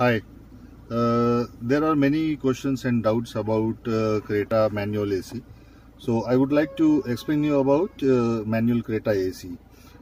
Hi. Uh, there are many questions and doubts about uh, Creta manual AC. So I would like to explain you about uh, manual Creta AC.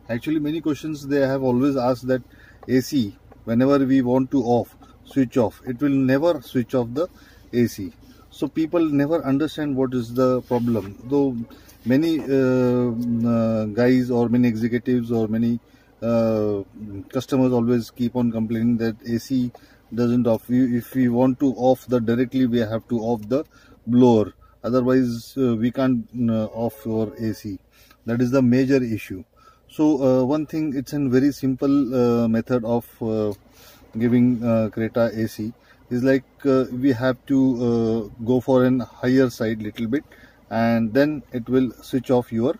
Actually many questions they have always asked that AC whenever we want to off switch off it will never switch off the AC. So people never understand what is the problem though many uh, uh, guys or many executives or many uh, customers always keep on complaining that AC doesn't off. If we want to off the directly we have to off the blower. Otherwise uh, we can't uh, off your AC that is the major issue. So uh, one thing it's a very simple uh, method of uh, giving uh, Creta AC is like we have to go for an higher side little bit and then it will switch off your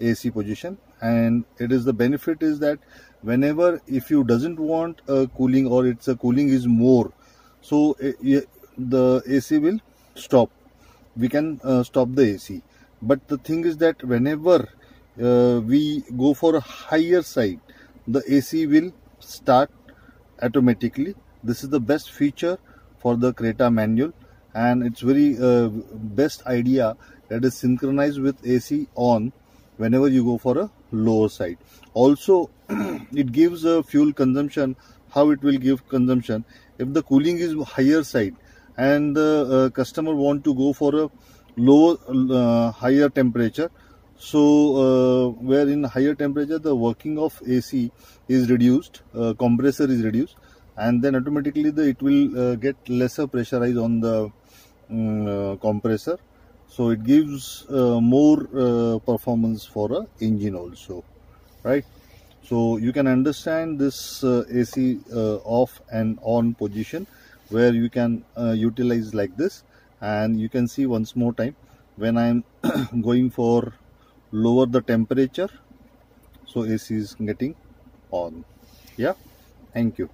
AC position. And it is the benefit is that whenever if you doesn't want a cooling or it's a cooling is more so uh, the AC will stop. We can uh, stop the AC but the thing is that whenever uh, we go for a higher side the AC will start automatically. This is the best feature for the Creta manual. And it's very uh, best idea that is synchronized with AC on whenever you go for a lower side. Also it gives a fuel consumption how it will give consumption. If the cooling is higher side and the uh, customer want to go for a low uh, higher temperature so uh, where in higher temperature the working of AC is reduced uh, compressor is reduced and then automatically the it will uh, get lesser pressurized on the um, compressor so it gives uh, more uh, performance for a engine also right? So you can understand this uh, AC uh, off and on position where you can uh, utilize like this. And you can see once more time when I'm going for lower the temperature so AC is getting on. Yeah? Thank you